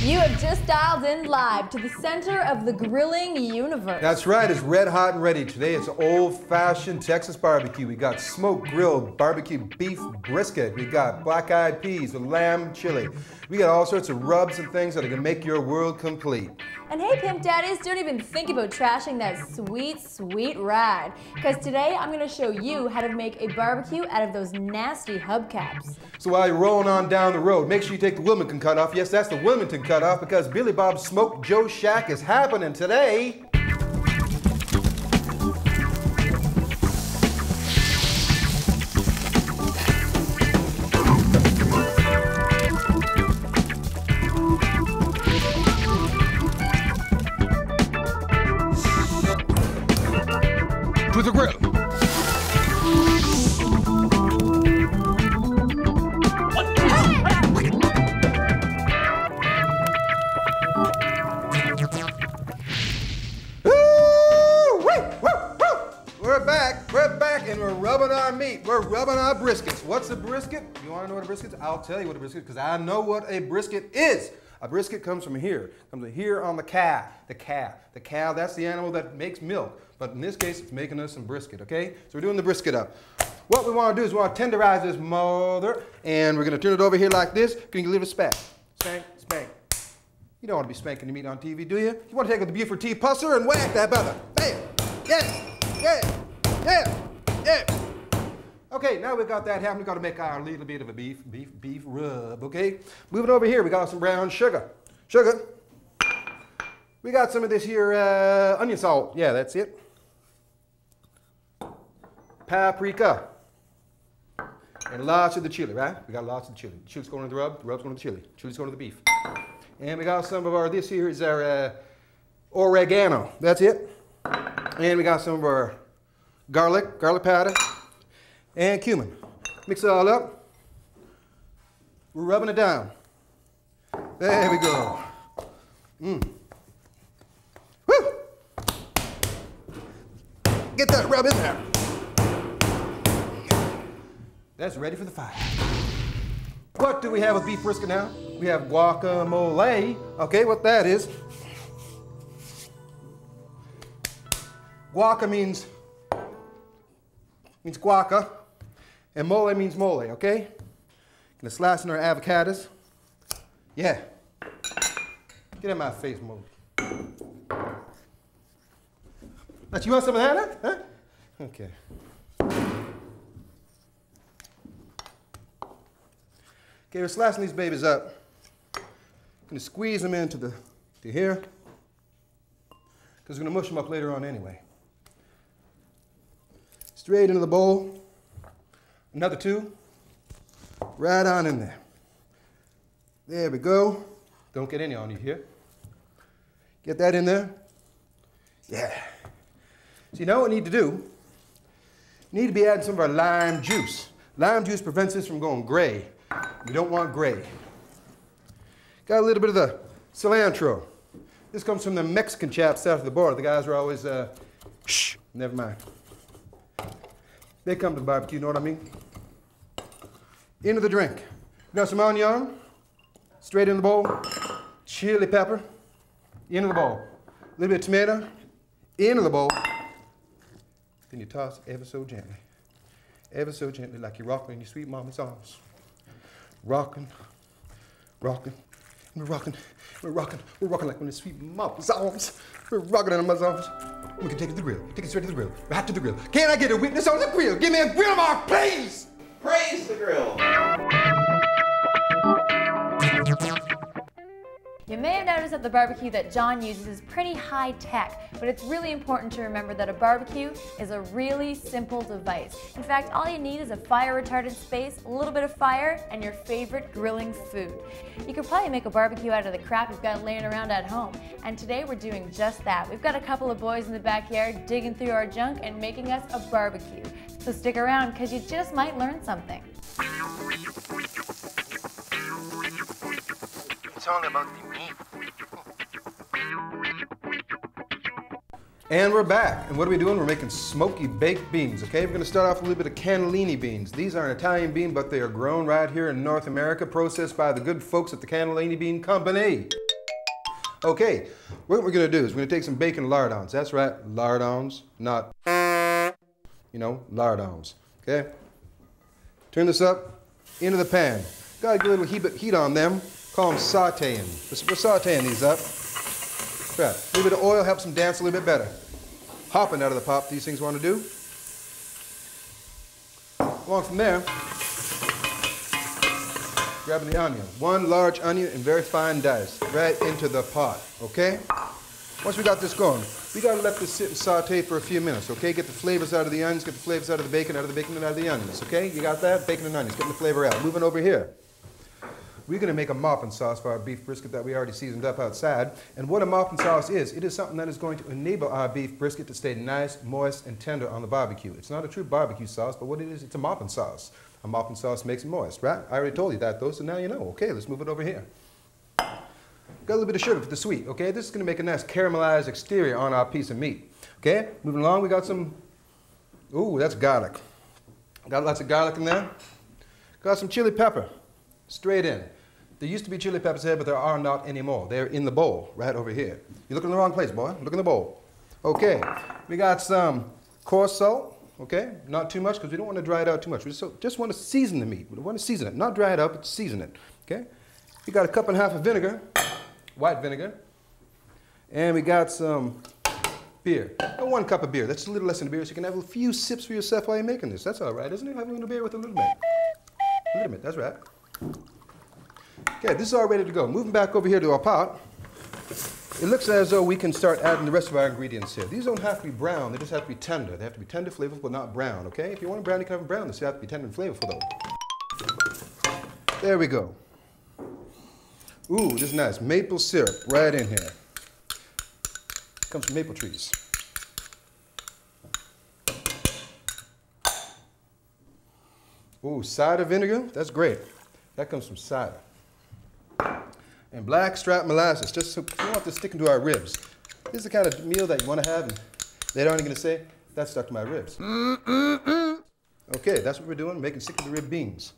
You have just dialed in live to the center of the grilling universe. That's right, it's red hot and ready. Today it's old-fashioned Texas barbecue. We got smoked grilled barbecue beef brisket. We got black-eyed peas with lamb chili. We got all sorts of rubs and things that are gonna make your world complete. And hey, Pimp Daddies, don't even think about trashing that sweet, sweet ride. Because today I'm gonna show you how to make a barbecue out of those nasty hubcaps. So while you're rolling on down the road, make sure you take the Wilmington cut off. Yes, that's the Wilmington cut off because Billy Bob's Smoked Joe Shack is happening today. Brisket? I'll tell you what a brisket is, because I know what a brisket is. A brisket comes from here, comes from here on the cow, the cow. The cow, that's the animal that makes milk. But in this case, it's making us some brisket, okay? So we're doing the brisket up. What we wanna do is we wanna tenderize this mother, and we're gonna turn it over here like this. Can you leave a spank? Spank, spank. You don't want to be spanking the meat on TV, do you? You want to take the Buford T Pusser and whack that brother. Bam! Yeah! Yeah! Yeah! Yeah! Okay, now we got that happening. We got to make our little bit of a beef, beef, beef rub, okay? Moving over here, we got some brown sugar. Sugar. We got some of this here uh, onion salt. Yeah, that's it. Paprika. And lots of the chili, right? We got lots of the chili. Chili's going to the rub, the rub's going to the chili. Chili's going to the beef. And we got some of our, this here is our uh, oregano. That's it. And we got some of our garlic, garlic powder, and cumin. Mix it all up. We're rubbing it down. There we go. Mm. Woo! Get that rub in there. That's ready for the fire. What do we have with beef brisket now? We have guacamole. Okay, what that is. Guaca means means guaca, and mole means mole. Okay. Gonna slice in our avocados. Yeah. Get in my face, mole. But you want some of that? Huh? Okay. Okay, we're slicing these babies up. Gonna squeeze them into the to here. Because we're gonna mush them up later on anyway. Straight into the bowl. Another two. Right on in there. There we go. Don't get any on you here. Get that in there. Yeah. So you know what we need to do? We need to be adding some of our lime juice. Lime juice prevents this from going gray. We don't want gray. Got a little bit of the cilantro. This comes from the Mexican chaps south of the border. The guys are always, uh, shh, never mind. They come to the barbecue, you know what I mean? Into the drink. Got some onion, straight in the bowl. Chili pepper, into the bowl. A little bit of tomato, into the bowl. Then you toss ever so gently. Ever so gently, like you're rocking in your sweet mama's arms rocking, rocking, we're rocking, we're rocking, we're rocking like when the sweet mama's arms. We're rocking in mama's arms. We can take it to the grill. Take it straight to the grill. Right to the grill. Can I get a witness on the grill? Give me a grill mark, please! Praise the grill. You may have noticed that the barbecue that John uses is pretty high tech, but it's really important to remember that a barbecue is a really simple device. In fact, all you need is a fire retardant space, a little bit of fire, and your favorite grilling food. You could probably make a barbecue out of the crap you've got laying around at home. And today we're doing just that. We've got a couple of boys in the backyard digging through our junk and making us a barbecue. So stick around because you just might learn something. All about the meat. And we're back. And what are we doing? We're making smoky baked beans, okay? We're gonna start off with a little bit of cannellini beans. These are an Italian bean, but they are grown right here in North America, processed by the good folks at the Cannellini Bean Company. Okay, what we're gonna do is we're gonna take some bacon lardons. That's right, lardons, not, you know, lardons. Okay? Turn this up into the pan. Gotta get a little heat on them. Call them sauteing. We're, sauteing these up. Right. A little bit of oil helps them dance a little bit better. Hopping out of the pot, these things want to do. Along from there, grabbing the onion. One large onion in very fine dice, right into the pot, okay? Once we got this going, we gotta let this sit and saute for a few minutes, okay? Get the flavors out of the onions, get the flavors out of the bacon, out of the bacon and out of the onions, okay? You got that? Bacon and onions, getting the flavor out. Moving over here. We're gonna make a mopping sauce for our beef brisket that we already seasoned up outside. And what a mopping sauce is, it is something that is going to enable our beef brisket to stay nice, moist, and tender on the barbecue. It's not a true barbecue sauce, but what it is, it's a mopping sauce. A mopping sauce makes it moist, right? I already told you that though, so now you know. Okay, let's move it over here. Got a little bit of sugar for the sweet, okay? This is gonna make a nice caramelized exterior on our piece of meat. Okay, moving along, we got some, ooh, that's garlic. Got lots of garlic in there. Got some chili pepper, straight in. There used to be chili peppers here, but there are not anymore. They're in the bowl, right over here. You're looking in the wrong place, boy. Look in the bowl. Okay, we got some coarse salt, okay? Not too much, because we don't want to dry it out too much. We just, just want to season the meat. We want to season it. Not dry it out, but season it, okay? We got a cup and a half of vinegar, white vinegar. And we got some beer. Not one cup of beer. That's a little less than a beer, so you can have a few sips for yourself while you're making this. That's all right, isn't it? Having a little beer with a little bit. A little bit, that's right. Okay, this is all ready to go. Moving back over here to our pot, it looks as though we can start adding the rest of our ingredients here. These don't have to be brown, they just have to be tender. They have to be tender, flavorful, but not brown, okay? If you want them brown, you can have them brown. They have to be tender and flavorful, though. There we go. Ooh, this is nice. Maple syrup right in here. Comes from maple trees. Ooh, cider vinegar, that's great. That comes from cider. And black strap molasses, just so we don't want this sticking to our ribs. This is the kind of meal that you want to have, and later on you're going to say, that stuck to my ribs. Okay, that's what we're doing, making stick to the rib beans.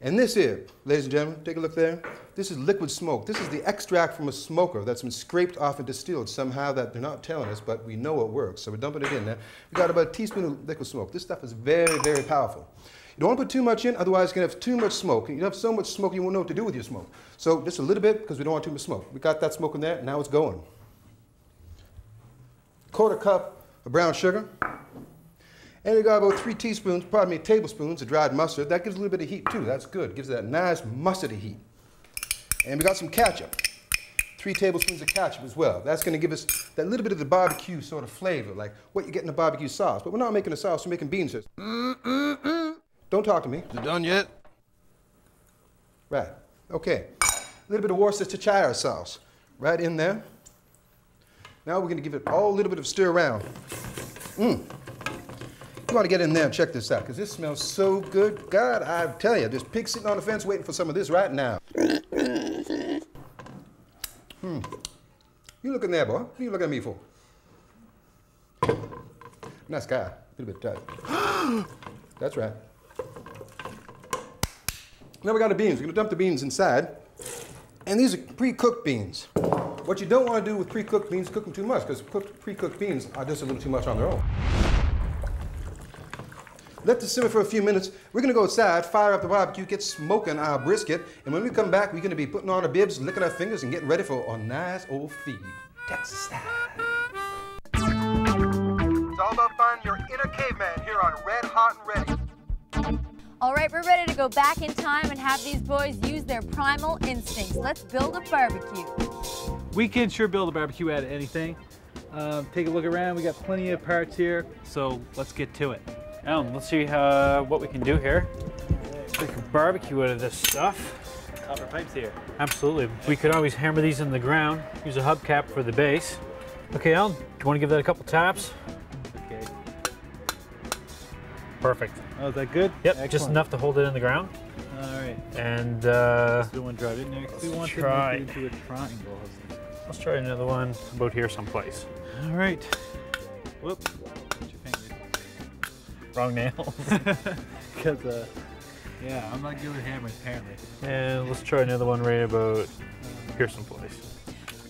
And this here, ladies and gentlemen, take a look there. This is liquid smoke. This is the extract from a smoker that's been scraped off and distilled somehow that they're not telling us, but we know it works. So we're dumping it in there. We got about a teaspoon of liquid smoke. This stuff is very, very powerful. Don't put too much in, otherwise you're going to have too much smoke. And You have so much smoke you won't know what to do with your smoke. So just a little bit because we don't want too much smoke. We got that smoke in there, now it's going. Quarter cup of brown sugar. And we got about three teaspoons, pardon me, tablespoons of dried mustard. That gives a little bit of heat too. That's good. Gives that nice mustardy heat. And we got some ketchup. Three tablespoons of ketchup as well. That's going to give us that little bit of the barbecue sort of flavor, like what you get in a barbecue sauce. But we're not making a sauce, we're making beans. Mm, mm. Don't talk to me. Is it done yet? Right. Okay. A little bit of Worcestershire sauce right in there. Now we're going to give it all a little bit of stir around. Mmm. You want to get in there and check this out because this smells so good. God, I tell you, there's pigs sitting on the fence waiting for some of this right now. Hmm. You looking there, boy? What are you looking at me for? Nice guy. A little bit tight. That's right. Now we got the beans. We're to dump the beans inside. And these are pre-cooked beans. What you don't want to do with pre-cooked beans, cook them too much, because pre-cooked beans are just a little too much on their own. Let this simmer for a few minutes. We're going to go outside, fire up the barbecue, get smoking our brisket, and when we come back, we're going to be putting on our bibs, licking our fingers, and getting ready for a nice old feed. Texas style. It's all about finding your inner caveman here on Red Hot and Ready. All right, we're ready to go back in time and have these boys use their primal instincts. Let's build a barbecue. We can sure build a barbecue out of anything. Um, take a look around. We got plenty of parts here, so let's get to it. Alan, let's see uh, what we can do here. Make a barbecue out of this stuff. Copper pipes here. Absolutely. We could always hammer these in the ground, use a hubcap for the base. Okay, Alan, do you want to give that a couple taps? Okay. Perfect. Oh, is that good? Yep, just enough to hold it in the ground. All right. And uh, Do one drive in there. We want try. to make it into a triangle. let's try another one about here someplace. All right. Whoop. Your fingers. Wrong nail. Because, uh, yeah, I'm not good with hammers apparently. and let's try another one right about here someplace.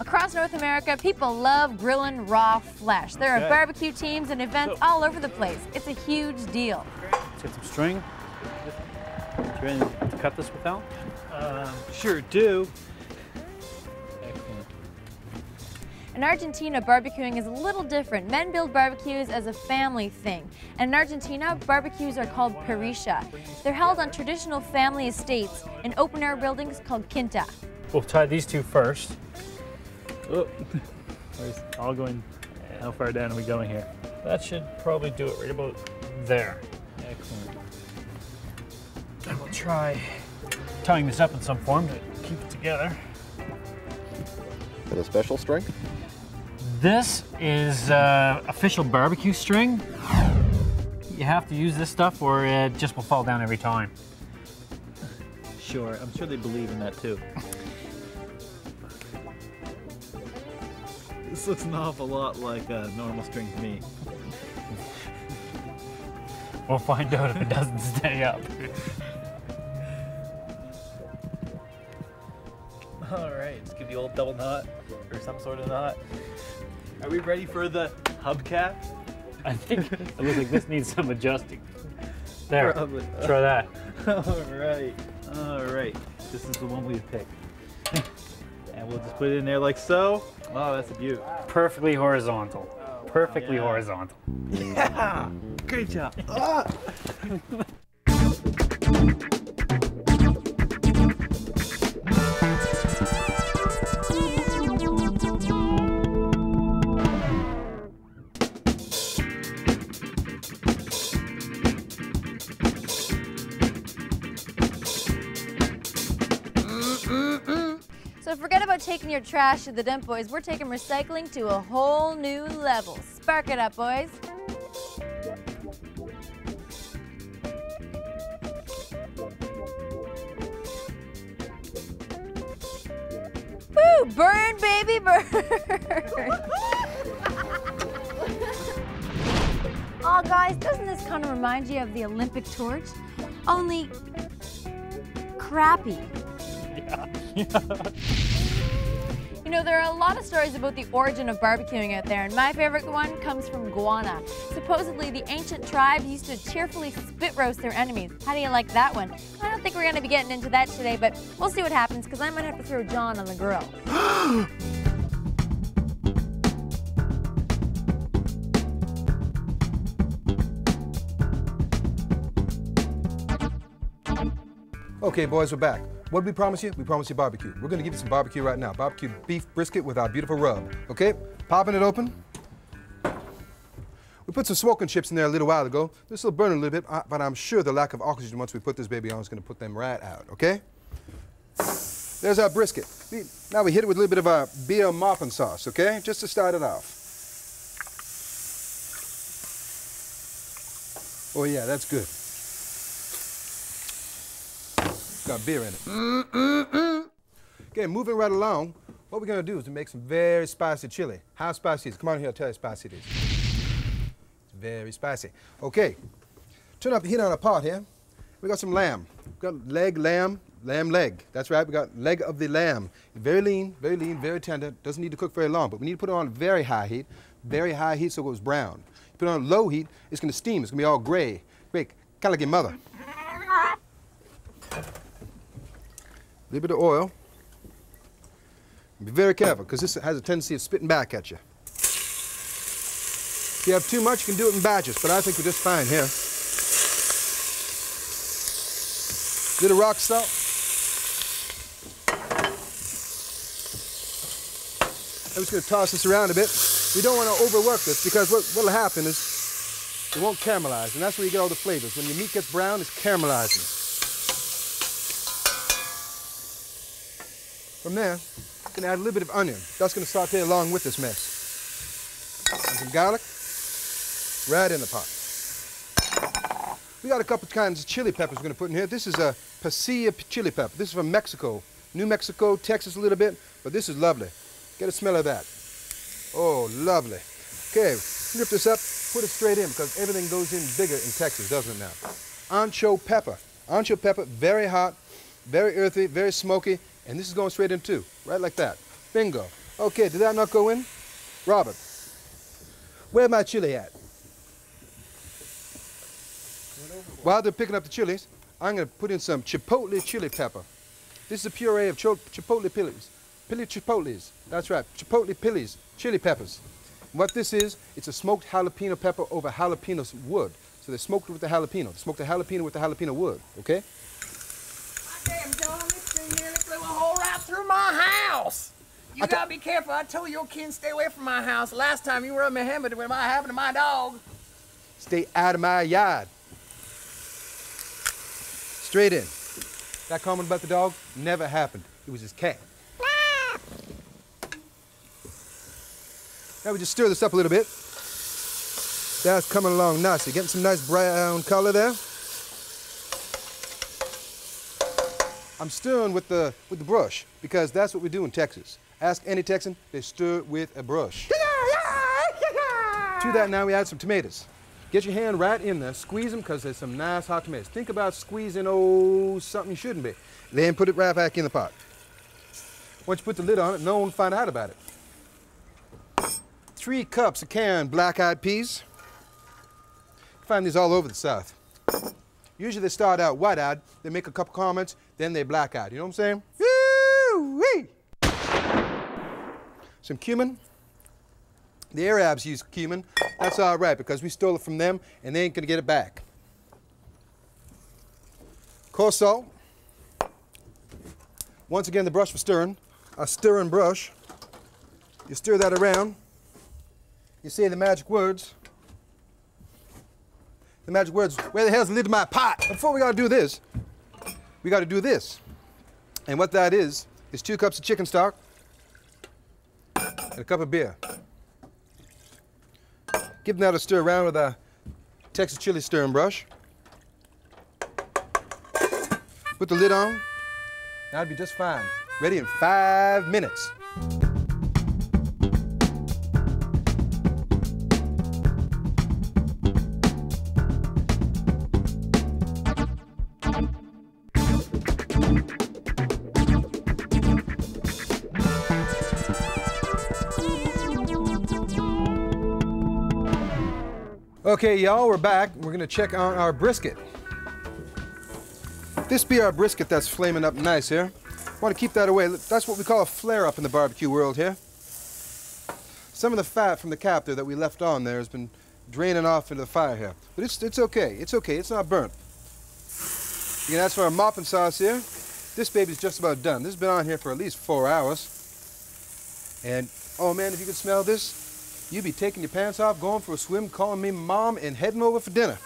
Across North America, people love grilling raw flesh. There are barbecue teams and events So- all over the place. It's a huge deal. Let's get some string. You ready to cut this with Al? Um, sure do. In Argentina, barbecuing is a little different. Men build barbecues as a family thing. And in Argentina, barbecues are called parrilla. They're held on traditional family estates in open air buildings called quinta. We'll tie these two first. Oh. Where's, all going, how far down are we going here? That should probably do it right about there. Excellent. And we'll try tying this up in some form to keep it together. With a special string? This is uh, official barbecue string. You have to use this stuff or it just will fall down every time. Sure, I'm sure they believe in that too. this looks an awful lot like a normal string to me. We'll find out if it doesn't stay up. All right, let's give the old double knot or some sort of knot. Are we ready for the hubcap? I think it looks like this needs some adjusting. There, Probably. try that. All right, all right. This is the one we picked. and we'll just put it in there like so. Oh, that's a beaut. Perfectly horizontal. Perfectly yeah. horizontal. Yeah, great job. So forget about taking your trash to the dump, boys. We're taking recycling to a whole new level. Spark it up, boys. Burn, baby, burn! oh, guys, doesn't this kind of remind you of the Olympic torch? Only crappy. Yeah. You know, there are a lot of stories about the origin of barbecuing out there, and my favorite one comes from Guana. Supposedly, the ancient tribes used to cheerfully spit roast their enemies. How do you like that one? I don't think we're going to be getting into that today, but we'll see what happens because I might have to throw John on the grill. Okay, boys, we're back. What did we promise you? We promised you barbecue. We're gonna give you some barbecue right now. Barbecue beef brisket with our beautiful rub. Okay? Popping it open. We put some smoking chips in there a little while ago. This will burn a little bit, uh, but I'm sure the lack of oxygen once we put this baby on is gonna put them right out, okay? There's our brisket. Now we hit it with a little bit of our beer mopping sauce, okay? Just to start it off. Oh yeah, that's good. Got beer in it. Okay, moving right along, what we're gonna do is to make some very spicy chili. How spicy is it? Come on here, I'll tell you how spicy it is. It's very spicy. Okay, turn up the heat on our pot here. We got some lamb. We got leg, lamb, lamb leg. That's right, we got leg of the lamb. Very lean, very lean, very tender. Doesn't need to cook very long, but we need to put it on very high heat. Very high heat so it goes brown. You put it on low heat, it's gonna steam. It's gonna be all gray. Great, kind of like your mother. A little bit of oil. Be very careful, because this has a tendency of spitting back at you. If you have too much, you can do it in batches, but I think we're just fine here. Little rock salt. I'm just going to toss this around a bit. We don't want to overwork this because what will happen is it won't caramelize, and that's where you get all the flavors. When your meat gets brown, it's caramelizing. From there, you can add a little bit of onion. That's going to saute along with this mess. And some garlic, right in the pot. We got a couple kinds of chili peppers we're going to put in here. This is a pasilla chili pepper. This is from Mexico. New Mexico, Texas a little bit, but this is lovely. Get a smell of that. Oh, lovely. Okay, lift this up, put it straight in because everything goes in bigger in Texas, doesn't it now? Ancho pepper. Ancho pepper, very hot, very earthy, very smoky, and this is going straight in too, right like that. Bingo. Okay, did that not go in? Robert, where my chili at? While they're picking up the chilies, I'm gonna put in some chipotle chili pepper. This is a puree of chipotle pillies. Pili chipotles. That's right, chipotle pillies, chili peppers. What this is, it's a smoked jalapeno pepper over jalapeno wood. So they smoked it with the jalapeno. They smoked the jalapeno with the jalapeno wood, okay? Damn, John, this thing nearly flew a hole right through my house. You gotta be careful. I told your kin stay away from my house. Last time you were me hammered when what happened to my dog. Stay out of my yard. Straight in. That comment about the dog never happened. It was his cat. Now we just stir this up a little bit. That's coming along nicely. Getting some nice brown color there. I'm stirring with the with the brush because that's what we do in Texas. Ask any Texan, they stir with a brush. to that now we add some tomatoes. Get your hand right in there, squeeze them because there's some nice hot tomatoes. Think about squeezing oh something you shouldn't be. Then put it right back in the pot. Once you put the lid on it, no one will find out about it. Three cups of canned black-eyed peas. Find these all over the South. Usually they start out white-eyed, they make a couple comments, then they black-eyed. You know what I'm saying? Woo-wee! Some cumin. The Arabs use cumin. That's all right because we stole it from them and they ain't gonna get it back. Coarse. Once again, the brush for stirring. A stirring brush. You stir that around. You say the magic words. The magic words, where the hell's the lid of my pot? Before we gotta do this, we gotta do this. And what that is, is two cups of chicken stock and a cup of beer. Give that a stir around with a Texas chili stirring brush. Put the lid on. That'd be just fine. Ready in five minutes. Okay, y'all, we're back. We're gonna check on our brisket. This be our brisket that's flaming up nice here. Want to keep that away. That's what we call a flare up in the barbecue world here. Some of the fat from the cap there that we left on there has been draining off into the fire here. But it's, it's okay, it's okay, it's not burnt. You can ask for our mopping sauce here. This baby's just about done. This has been on here for at least four hours. And, oh man, if you could smell this, you'd be taking your pants off, going for a swim, calling me mom, and heading over for dinner.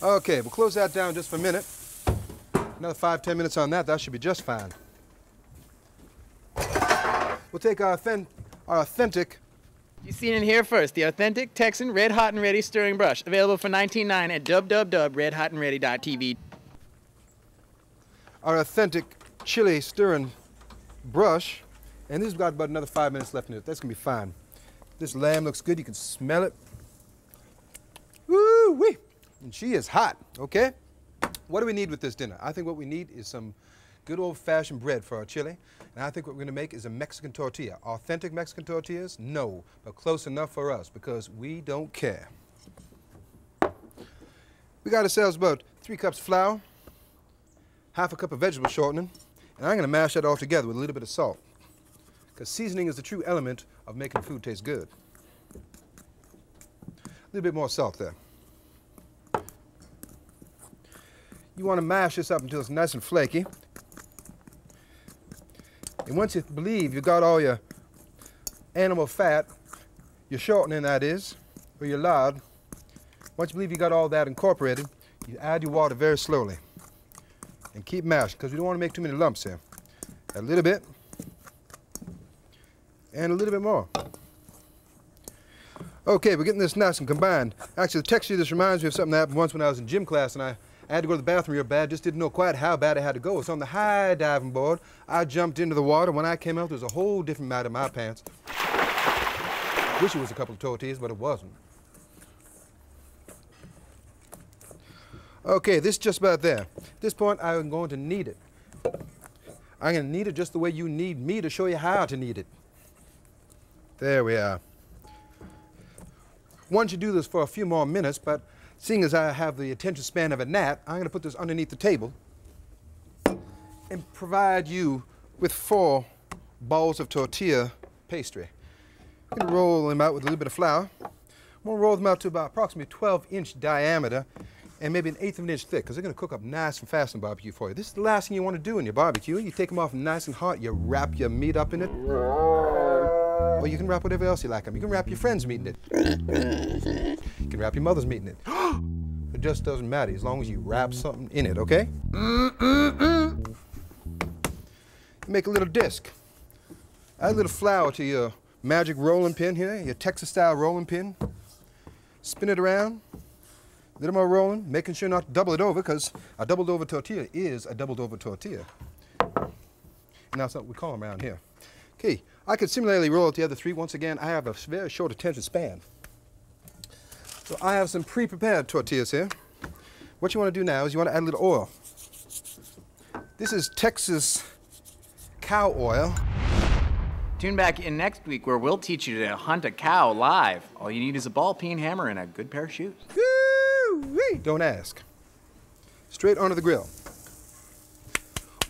Okay, we'll close that down just for a minute. Another five, ten minutes on that, that should be just fine. We'll take our, our authentic You seen it here first. The authentic Texan Red Hot and Ready stirring brush. Available for $19.9 at www.redhotandready.tv. our authentic chili stirring brush. And this has got about another five minutes left in it. That's gonna be fine. This lamb looks good. You can smell it. Woo wee! And she is hot, okay? What do we need with this dinner? I think what we need is some good old fashioned bread for our chili. And I think what we're gonna make is a Mexican tortilla. Authentic Mexican tortillas? No, but close enough for us because we don't care. We got ourselves about three cups flour, half a cup of vegetable shortening, and I'm gonna mash that all together with a little bit of salt. Because seasoning is the true element of making food taste good. A little bit more salt there. You wanna mash this up until it's nice and flaky. And once you believe you've got all your animal fat, your shortening that is, or your lard, once you believe you got all that incorporated, you add your water very slowly and keep mashing because we don't want to make too many lumps here. A little bit and a little bit more. Okay, we're getting this nice and combined. Actually, the texture of this reminds me of something that happened once when I was in gym class and I, I had to go to the bathroom real bad, just didn't know quite how bad I had to go. So on the high diving board, I jumped into the water. When I came out, there was a whole different matter in my pants. Wish it was a couple of tortillas, but it wasn't. Okay, this is just about there. At this point, I'm going to knead it. I'm gonna knead it just the way you need me to show you how to knead it. There we are. Want you to do this for a few more minutes, but seeing as I have the attention span of a gnat, I'm gonna put this underneath the table and provide you with four balls of tortilla pastry. I'm gonna roll them out with a little bit of flour. I'm gonna roll them out to about approximately 12 inch diameter and maybe an eighth of an inch thick because they're gonna cook up nice and fast in barbecue for you. This is the last thing you wanna do in your barbecue. You take them off nice and hot, you wrap your meat up in it. Or you can wrap whatever else you like them. You can wrap your friend's meat in it. You can wrap your mother's meat in it. it just doesn't matter as long as you wrap something in it, okay? Make a little disc. Add a little flour to your magic rolling pin here, your Texas style rolling pin. Spin it around, little more rolling, making sure not to double it over because a doubled over tortilla is a doubled over tortilla. And that's what we call them around here. Okay, I could similarly roll out the other three. Once again, I have a very short attention span. So I have some pre-prepared tortillas here. What you want to do now is you want to add a little oil. This is Texas cow oil. Tune back in next week where we'll teach you to hunt a cow live. All you need is a ball peen hammer and a good pair of shoes. Woo-wee. Don't ask. Straight onto the grill.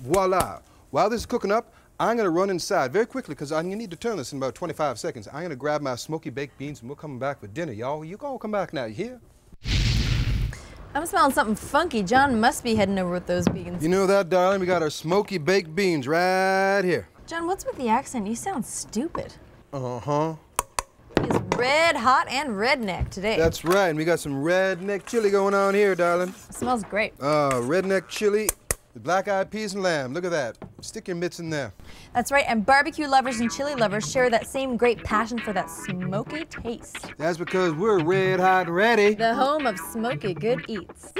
Voila. While this is cooking up, I'm going to run inside very quickly because I'm going to need to turn this in about 25 seconds. I'm going to grab my smoky baked beans and we're coming back for dinner, y'all. You all come back now, you hear? I'm smelling something funky. John must be heading over with those beans. You know that, darling? We got our smoky baked beans right here. John, what's with the accent? You sound stupid. Uh-huh. Red hot and redneck today. That's right. And we got some redneck chili going on here, darling. smells great. Uh, redneck chili with black-eyed peas and lamb. Look at that. Stick your mitts in there. That's right, and barbecue lovers and chili lovers share that same great passion for that smoky taste. That's because we're red hot and ready. The home of smoky good eats.